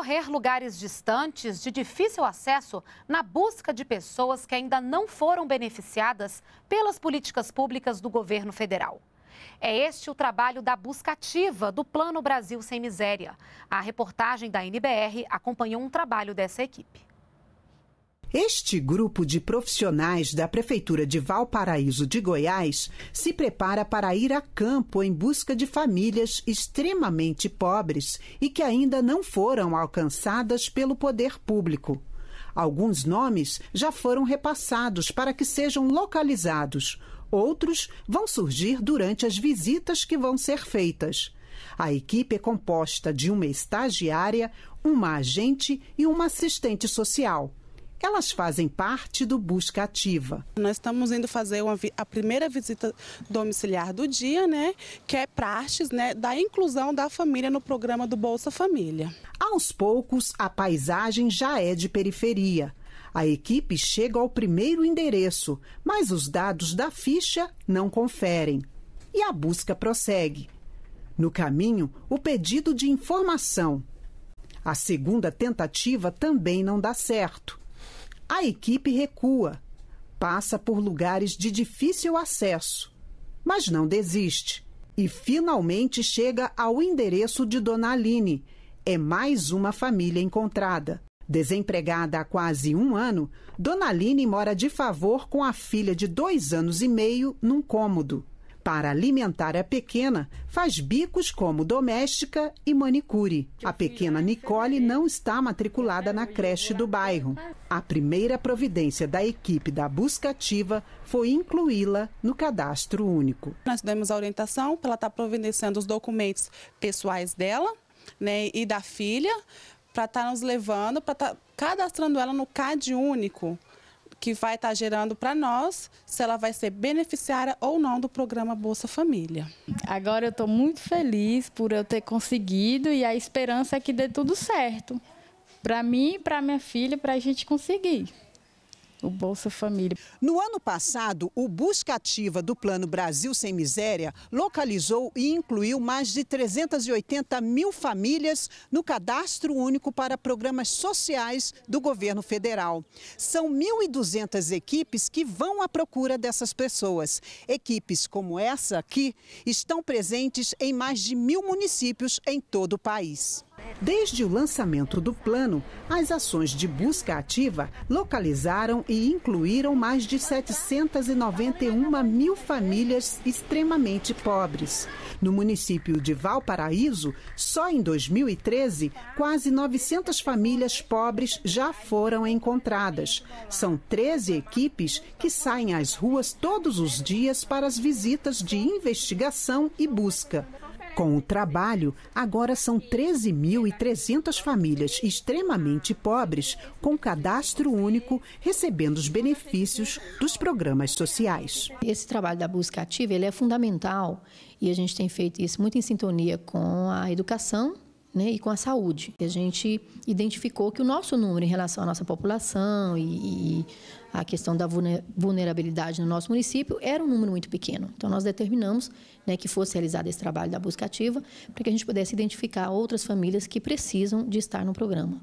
percorrer lugares distantes de difícil acesso na busca de pessoas que ainda não foram beneficiadas pelas políticas públicas do governo federal. É este o trabalho da busca ativa do Plano Brasil Sem Miséria. A reportagem da NBR acompanhou um trabalho dessa equipe. Este grupo de profissionais da Prefeitura de Valparaíso de Goiás se prepara para ir a campo em busca de famílias extremamente pobres e que ainda não foram alcançadas pelo poder público. Alguns nomes já foram repassados para que sejam localizados. Outros vão surgir durante as visitas que vão ser feitas. A equipe é composta de uma estagiária, uma agente e uma assistente social. Elas fazem parte do Busca Ativa. Nós estamos indo fazer uma, a primeira visita domiciliar do dia, né? Que é praxes né, da inclusão da família no programa do Bolsa Família. Aos poucos, a paisagem já é de periferia. A equipe chega ao primeiro endereço, mas os dados da ficha não conferem. E a busca prossegue. No caminho, o pedido de informação. A segunda tentativa também não dá certo. A equipe recua, passa por lugares de difícil acesso, mas não desiste e finalmente chega ao endereço de Dona Aline. É mais uma família encontrada. Desempregada há quase um ano, Dona Aline mora de favor com a filha de dois anos e meio num cômodo. Para alimentar a pequena, faz bicos como doméstica e manicure. A pequena Nicole não está matriculada na creche do bairro. A primeira providência da equipe da busca ativa foi incluí-la no cadastro único. Nós demos a orientação para ela estar providenciando os documentos pessoais dela né, e da filha, para estar nos levando, para estar cadastrando ela no CAD único que vai estar tá gerando para nós se ela vai ser beneficiária ou não do programa Bolsa Família. Agora eu estou muito feliz por eu ter conseguido e a esperança é que dê tudo certo. Para mim, para minha filha, para a gente conseguir o Bolsa Família. No ano passado, o Busca Ativa do Plano Brasil Sem Miséria localizou e incluiu mais de 380 mil famílias no cadastro único para programas sociais do governo federal. São 1.200 equipes que vão à procura dessas pessoas. Equipes como essa aqui estão presentes em mais de mil municípios em todo o país. Desde o lançamento do plano, as ações de busca ativa localizaram e incluíram mais de 791 mil famílias extremamente pobres. No município de Valparaíso, só em 2013, quase 900 famílias pobres já foram encontradas. São 13 equipes que saem às ruas todos os dias para as visitas de investigação e busca. Com o trabalho, agora são 13.300 famílias extremamente pobres com cadastro único recebendo os benefícios dos programas sociais. Esse trabalho da busca ativa ele é fundamental e a gente tem feito isso muito em sintonia com a educação né, e com a saúde. A gente identificou que o nosso número em relação à nossa população e, e a questão da vulnerabilidade no nosso município era um número muito pequeno. Então, nós determinamos né, que fosse realizado esse trabalho da busca ativa para que a gente pudesse identificar outras famílias que precisam de estar no programa.